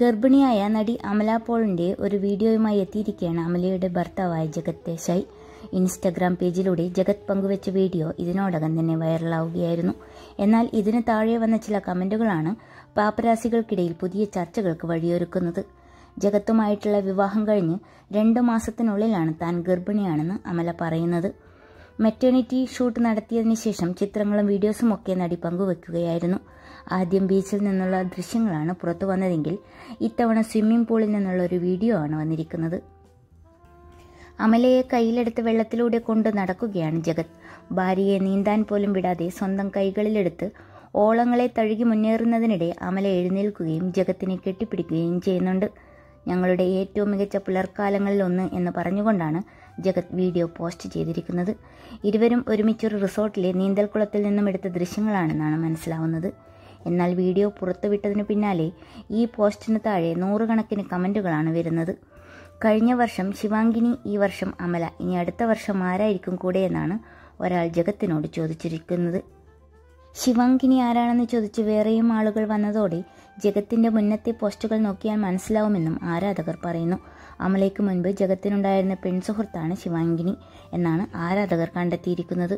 ഗർഭിണിയായ നടി അമല പോളിന്റെ ഒരു വീഡിയോയുമായി എത്തിയിരിക്കുകയാണ് അമലയുടെ ഭർത്താവായ ജഗത് ദേശായി. ഇൻസ്റ്റഗ്രാം പേജിലൂടെ ജഗത് പങ്കുവച്ച വീഡിയോ ഇതിനോടകം തന്നെ വൈറലാവുകയായിരുന്നു. എന്നാൽ ഇതിന് താഴെ വന്ന ചില കമന്റുകളാണ് പാപ്പരാസികൾക്കിടയിൽ പുതിയ ചർച്ചകൾക്ക് വഴിയൊരുക്കുന്നത്. ജഗത്തുമായിട്ടുള്ള വിവാഹം കഴിഞ്ഞ് രണ്ട് മാസത്തിനുള്ളിലാണ് താൻ ഗർഭിണിയാണെന്ന് അമല പറയുന്നത്. മെറ്റേണിറ്റി ഷൂട്ട് നടത്തിയതിന് ശേഷം ചിത്രങ്ങളും വീഡിയോസും ഒക്കെ നടി പങ്കുവെക്കുകയായിരുന്നു. ആദ്യം ബീച്ചിൽ നിന്നുള്ള ദൃശ്യങ്ങളാണ് പുറത്തു വന്നതെങ്കിൽ ഇത്തവണ സ്വിമ്മിംഗ് പൂളിൽ നിന്നുള്ള ഒരു വീഡിയോ ആണ് വന്നിരിക്കുന്നത്. അമലയെ കയ്യിലെടുത്ത് വെള്ളത്തിലൂടെ കൊണ്ട് നടക്കുകയാണ് ജഗത്. ഭാര്യയെ നീന്താൻ പോലും വിടാതെ സ്വന്തം കൈകളിലെടുത്ത് ഓളങ്ങളെ തഴുകി മുന്നേറുന്നതിനിടെ അമല എഴുന്നേൽക്കുകയും ജഗത്തിനെ കെട്ടിപ്പിടിക്കുകയും ചെയ്യുന്നുണ്ട്. ഞങ്ങളുടെ ഏറ്റവും മികച്ച പുലർക്കാലങ്ങളിൽ ഒന്ന് എന്ന് പറഞ്ഞുകൊണ്ടാണ് ജഗത് വീഡിയോ പോസ്റ്റ് ചെയ്തിരിക്കുന്നത്. ഇരുവരും ഒരുമിച്ചൊരു റിസോർട്ടിലെ നീന്തൽക്കുളത്തിൽ നിന്നും എടുത്ത ദൃശ്യങ്ങളാണെന്നാണ് മനസ്സിലാവുന്നത്. എന്നാൽ വീഡിയോ പുറത്തുവിട്ടതിന് പിന്നാലെ ഈ പോസ്റ്റിന് താഴെ നൂറുകണക്കിന് കമന്റുകളാണ് വരുന്നത്. കഴിഞ്ഞ വർഷം ശിവാംഗിനി ഈ വർഷം അമല ഇനി അടുത്ത വർഷം ആരായിരിക്കും കൂടെ എന്നാണ് ഒരാൾ ജഗത്തിനോട് ചോദിച്ചിരിക്കുന്നത്. ശിവാംഗിനി ആരാണെന്ന് ചോദിച്ച് വേറെയും ആളുകൾ വന്നതോടെ ജഗത്തിന്റെ മുന്നത്തെ പോസ്റ്റുകൾ നോക്കിയാൽ മനസ്സിലാവുമെന്നും ആരാധകർ പറയുന്നു. അമലയ്ക്ക് മുൻപ് ജഗത്തിനുണ്ടായിരുന്ന പെൺസുഹൃത്താണ് ശിവാംഗിനി എന്നാണ് ആരാധകർ കണ്ടെത്തിയിരിക്കുന്നത്.